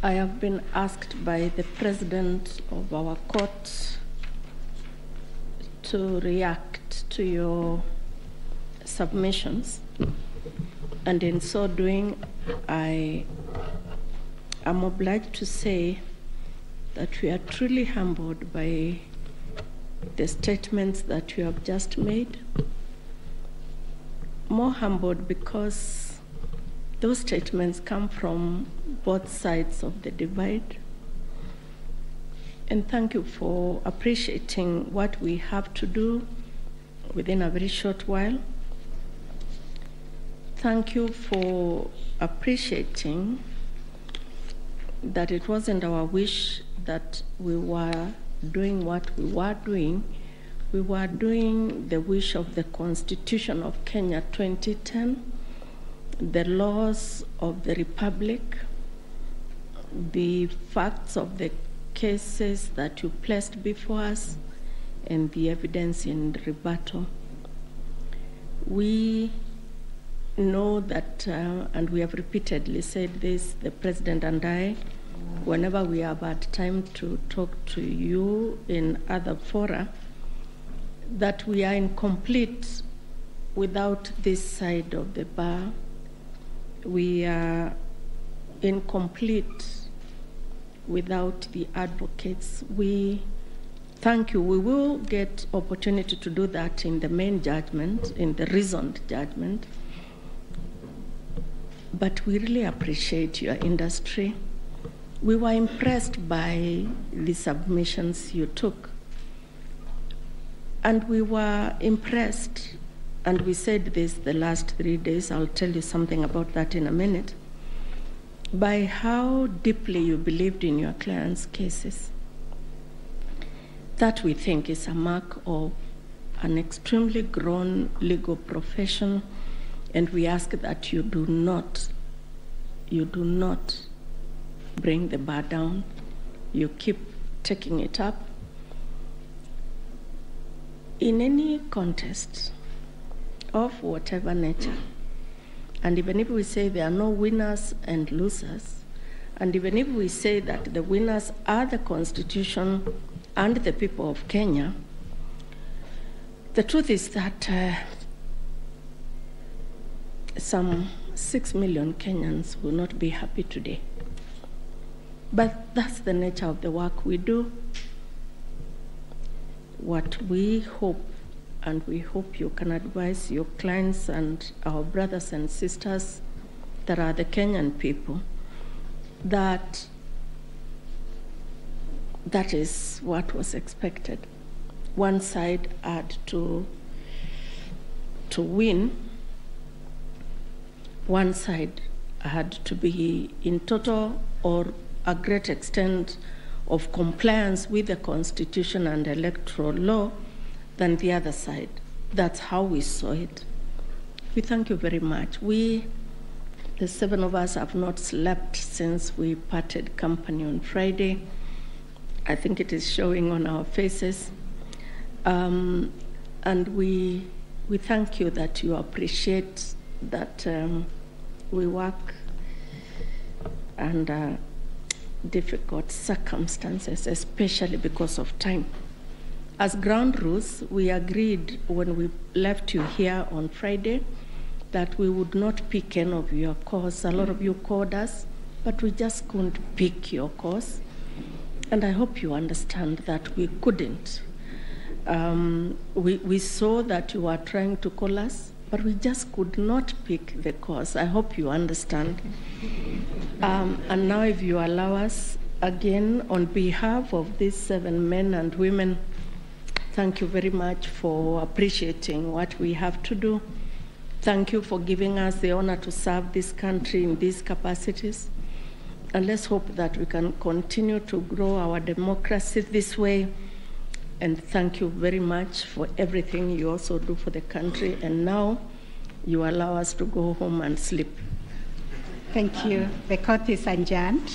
I have been asked by the president of our court to react to your submissions. And in so doing, I am obliged to say that we are truly humbled by the statements that you have just made. More humbled because those statements come from both sides of the divide. And thank you for appreciating what we have to do within a very short while. Thank you for appreciating that it wasn't our wish that we were doing what we were doing. We were doing the wish of the Constitution of Kenya 2010, the laws of the Republic, the facts of the cases that you placed before us, and the evidence in rebuttal. We know that, uh, and we have repeatedly said this, the President and I, whenever we have had time to talk to you in other fora, that we are incomplete without this side of the bar. We are incomplete without the advocates. We thank you. We will get opportunity to do that in the main judgment, in the reasoned judgment. But we really appreciate your industry. We were impressed by the submissions you took. And we were impressed, and we said this the last three days. I'll tell you something about that in a minute by how deeply you believed in your clients' cases. That we think is a mark of an extremely grown legal profession, and we ask that you do not, you do not bring the bar down. You keep taking it up. In any contest of whatever nature, and even if we say there are no winners and losers, and even if we say that the winners are the Constitution and the people of Kenya, the truth is that uh, some six million Kenyans will not be happy today. But that's the nature of the work we do. What we hope and we hope you can advise your clients and our brothers and sisters that are the Kenyan people that that is what was expected. One side had to to win. One side had to be in total or a great extent of compliance with the constitution and electoral law than the other side. That's how we saw it. We thank you very much. We, the seven of us, have not slept since we parted company on Friday. I think it is showing on our faces. Um, and we, we thank you that you appreciate that um, we work under difficult circumstances, especially because of time. As ground rules, we agreed when we left you here on Friday that we would not pick any of your calls. A lot of you called us, but we just couldn't pick your calls. And I hope you understand that we couldn't. Um, we, we saw that you were trying to call us, but we just could not pick the calls. I hope you understand. Um, and now, if you allow us, again, on behalf of these seven men and women, thank you very much for appreciating what we have to do. Thank you for giving us the honor to serve this country in these capacities. And let's hope that we can continue to grow our democracy this way. And thank you very much for everything you also do for the country. And now you allow us to go home and sleep. Thank you. The court is adjourned.